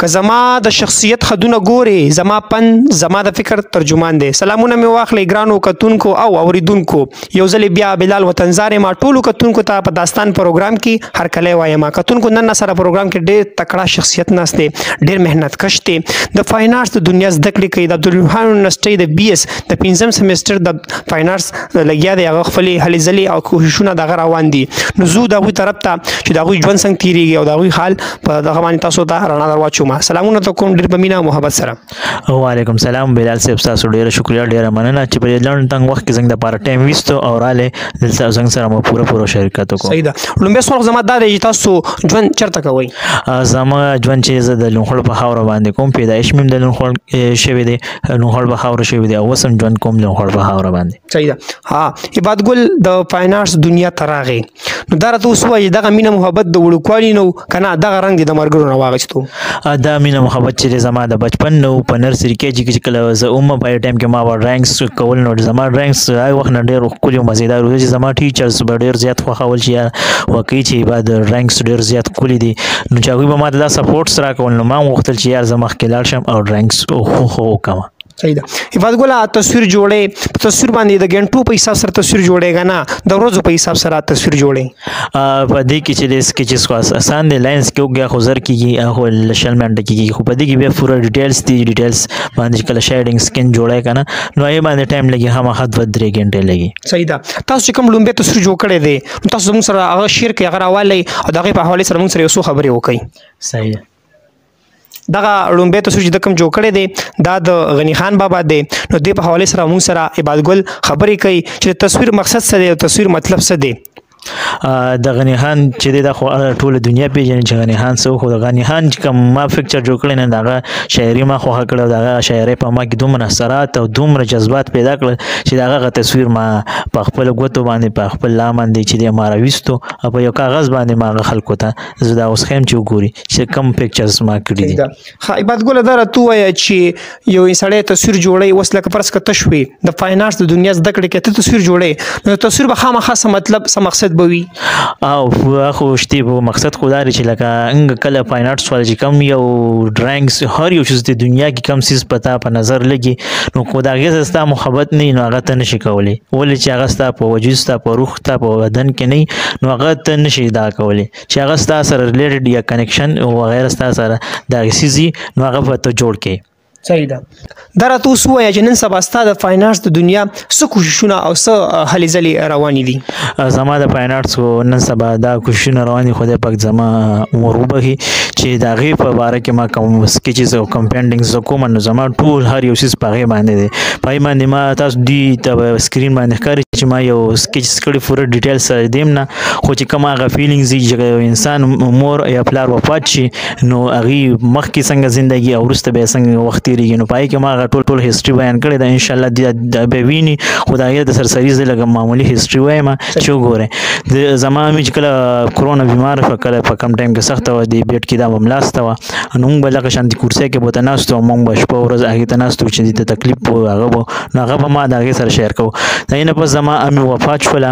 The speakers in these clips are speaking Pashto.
که زما د شخصیت خدونه ګوري زما پن زما د فکر ترجمان دی سلامونه مې واخلې ګرانو کتونکو او اوریدونکو یو ځل بیا بلال وطنزار ما ټولو کتونکو ته په داستان پروګرام کې هر کله وایم کتونکو نن سره پروګرام کې ډېر تکړه شخصیت ناشته ډېر مهنت کش دی د فاینانس د دنیا زده کړې کوي د دلوهان یونیورسيټي د بي اس د پنځم سمستر د فاینانس لګیا دی هغه خپل هلې ځلې او کوششونه دغه روان دي نو زه دغه طرف ته چې دغه ژوند څنګه تیریږي او دغه حال په دغه باندې تاسو ته رڼا در واچوم سلامونه ته کوم ډېر په مینه او محبت سره وعلیکم سلام بلال صاحب تاسو ډېره شکریا ډېره مننه چې په دې لنډ تنګ وخت کې زنګ د پاره ټایم ویستو او رااله دلته زنګ سره مو پوره پوره شرکت وکړو صحیح ده لومبه سره زما دا دی تاسو ژوند چرته کوي زما ژوند چې زه د لونخړ په خاور باندې کوم پیدایش مم د لونخړ شوی دی لونخړ په خاور شوی دی او سم ژوند کوم لونخړ په خاور باندې صحیح ده ها عبادت ګل د فاینانس دنیا تراغه نو دا راته اوس وایي دغه مینه محبت د وړوکوالي نه که نه دغه رنګ دې د ملګرو نه واخیستو دا مینه محبت چې زما د بچپن نه په نرسري کې چې کله زه وم په هغه ټایم کې ما به ډرنکس کول نو زما ډرنکس هغه وخت نه ډېر ښکلي او مزېدار و چې زما ټیچرس به ډېر زیات خوښول چې واقعي چې به د ډرنکس ډېر زیات ښکلي دي نو چې هغوی به ما ته دا سپورټس راکول نو ما هم غوښتل چې یار زه مخکې لاړ شم او ډرنکس وکړم صحیح ده حفاظ ګل تصویر جوړې تصویر باندې د غنټو په حساب سره تصویر جوړې غنا د ورځو په حساب سره تصویر جوړې په دې کې چې د سکیچز خاص آسان دی لاینز کې وګیا خو زر کیږي هغه لشل منډ کیږي خو په دې کې بیا پورا ډیټیلز دي ډیټیلز باندې کله شیډینګ سکین جوړې کنه نو یې باندې ټایم لګي هم خد ود درې غنټه لګي صحیح ده تاسو چې کوم لومبه تصویر جوړ کړی دی تاسو موږ سره هغه شیر کې هغه راوالي او دغه په حواله سره موږ سره یو څه خبرې وکړي صحیح دغه ړومبه ته چې د کم جوړ کړي دي دا د غنی خان بابا دی نو د په حواله سره مون سره عباد ګل خبرې کوي چې تصویر مقصد څه دی او تصویر مطلب څه دی د غنی خان چې د خو ټوله دنیا پیژنې چې غنی خان سو خو د غنی خان چې کوم ما فکچر جوړ کړی نه دغه شاعری ما خو کړو دغه شاعری په ما کې دومره سرات او دومره جذبات پیدا کړل چې دغه تصویر ما په خپل غوتو باندې په خپل لامن دی چې د ما راويستو په یو کاغذ باندې ما خلکو ته زه دا اوس خیم چې وګوري چې کم پکچرز ما کړی دي ها عبادت ګل دا راته وایي چې یو انسان تصویر جوړي اوس لکه پرس کې تشوي د فاینانس د دنیا زده کړې کې ته تصویر جوړي نو تصویر به خامخا څه مطلب څه مقصد بوي او خو شتي وو مقصد خو دا چې لکه انګ کله فاینانس ول چې کم یو ډرینګز هر یو شز د دنیا کې کم سیس پتا په نظر لګي نو خدای غزه ستا محبت نه نه هغه ته نشي کولی ولې چې هغه ستا په وجود ستا په روح ته په بدن کې نه نو هغه ته نشي دا کولی چې هغه ستا سره ریلیټډ یا کنیکشن او غیر ستا سره دا سیزي نو هغه به ته جوړ کې صحیح ده دا راته اوس ووایه چې نن سبا ستا د فاینانس د دنیا څه کوششونه او څه هلې ځلې روانې دي زما د فاینانس نن سبا دا کوششونه روان دي خدای پاک زما عمر وبخي چې د هغې په باره کې ما کوم سکیچز او کوم پینټینګز زه کوم نو زما ټول هر یو څیز په هغې باندې دی پای باندې ما تاسو دی ته سکرین باندې ښکاري چې ما یو سکیچ کړی پوره ډیټیل سره دیم نه خو چې کوم هغه فیلینګز دي چې یو انسان مور یا پلار وفات شي نو هغه مخکې څنګه ژوندۍ او وروسته به څنګه وخت تیریږي نو پای کې ما هغه ټول ټول هیستوري بیان کړی دا ان شاء الله د به ویني خو دا غیر د سرسری زه لګم معمولی هیستوري وایم چې وګوره د زما مې چې کله کرونا بیمار شو کله په کم ټایم کې سخته و دی بیډ کې دا مملاسته و نو موږ به دغه شانتي کورسۍ کې به ته ناست او موږ به شپه ورځ هغې ته ناست چې دې ته تکلیف و هغه به نو هغه به ما د هغې سره شیر کوو د هغې نه پس زما امي وفات شوله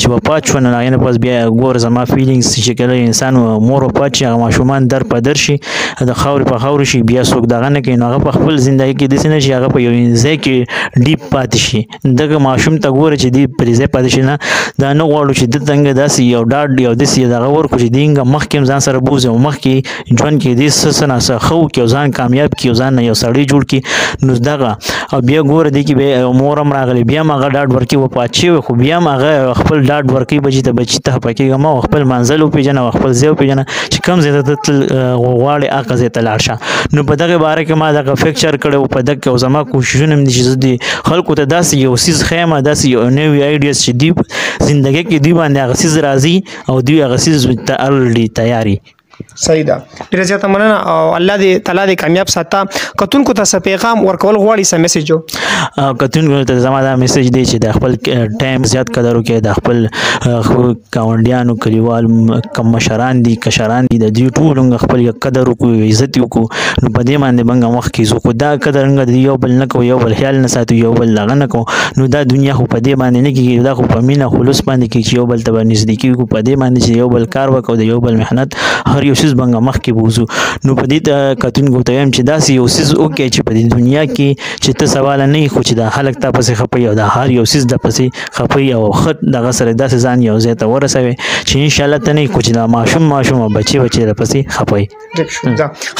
چې وفات شوه نو د هغې نه پس بیا ګوره زما فیلینګس چې کله انسان مور وفات شي هغه ماشومان در په در شي د خاورې په خاورې شي بیا څوک دغه نه کوي نو هغه په خپل زندګۍ کې داسې نه شي هغه په یو ځای کې ډیپ پاتې شي دغه ماشوم ته ګوره چې دی پرې ځای پاتې شي نه دا نه غواړو چې د تنګ داسې یو ډاډ یو داسې دغه ورکړو چې دینګه مخکې ځان سره بوزي او مخکې ژوند کې دې څه څه ناسه خو کې ځان کامیاب کې ځان نه یو سړی جوړ کې نو دغه او بیا ګوره دی کې به مور هم راغلی بیا هم هغه ډاډ ورکې و پاتې وي خو بیا هم هغه خپل ډاډ ورکې بچي ته بچي ته پکې ګم او خپل منزل او پیژنه او خپل ځای او پیژنه چې کم زیاته ته غواړي هغه زیاته لاړ شه نو په دغه باره کې ما دغه فکچر کړو په دغه زما کوششونه مې چې خلکو ته داسې یو سیز خیم داسې یو نوی ایډیاز چې دی زندګۍ کې دی باندې هغه سیز راځي او دی هغه سیز ته الډي تیاری صحیح ده ډیره زیاته مننه او الله دې تعالی دې کامیاب ساته کتونکو ته څه پیغام ورکول غواړي سم میسج کتونکو ته زموږ دا میسج دی چې د خپل ټایم زیات قدر وکړي د خپل ګاونډیانو کلیوال کم مشران دي کشران دي د دوی ټول موږ خپل یو قدر وکړو عزت وکړو نو په دې باندې موږ مخ کې ځو خو دا قدر موږ د یو بل نه کوو یو بل خیال نه ساتو یو بل دغه نه کوو نو دا دنیا خو په دې باندې نه کېږي دا خو په مینه خلوص باندې کېږي چې یو بل ته به نږدې کېږو په دې باندې چې یو بل کار وکړو د یو بل محنت هر یو څیز موږ مخ کې بوزو نو په دې ته کتونکو ته وایم چې داسې یو څیز وکړئ چې په دې دنیا کې چې ته سواله نه یې خو چې دا خلک تا پسې خپه وي او دا هر یو څیز درپسې خپي او خط دغه سره داسې ځان یو ځای ته ورسوي چې ان شاء الله ته نه کوچ دا ماشوم ماشوم بچي بچي د پسې خپي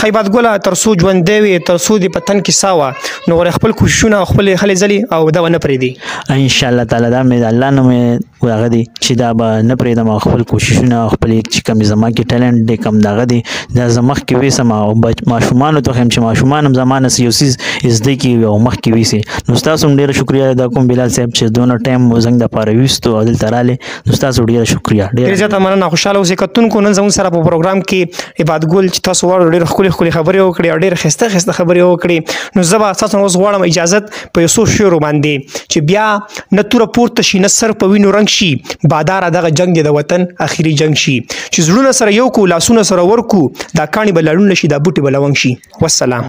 خیبات ګله تر سو ژوند دی وي تر سو دی پتن کې ساوا نو ور خپل کوششونه خپل خلې ځلي او دا ونه پرې دي ان شاء الله تعالی دا مې الله نو مې ورغه دي چې دا به نه پرې د خپل کوششونه خپل چې کم زما کې ټالنت دې کم دغه دي دا زمخ کې وې سم او بچ ماشومان ته هم چې ماشومان هم زمانه سی یوسیز از د کې او مخ کې وې سي نو تاسو ډیر شکریا ادا کوم بلال صاحب چې دونه ټایم مو زنګ د پاره وستو او دل تراله نو تاسو ډیر شکریا ډیر زیاته مننه خوشاله اوسې کتون کو نن زموږ سره په پروګرام کې عبادت ګل چې تاسو ور ډیر خولي خولي خبرې وکړي او ډیر خسته خسته خبرې وکړي نو زبا تاسو اوس غواړم اجازه په یو څو شعرو باندې چې بیا نه توره پورته شي نه سر په وینو رنګ شي بادار دغه جنگ د وطن اخیری جنگ شي چې زړونه سره یو کو لاسونه سره ورکو دا کانی بلړون شي دا بوټي بلونګ شي والسلام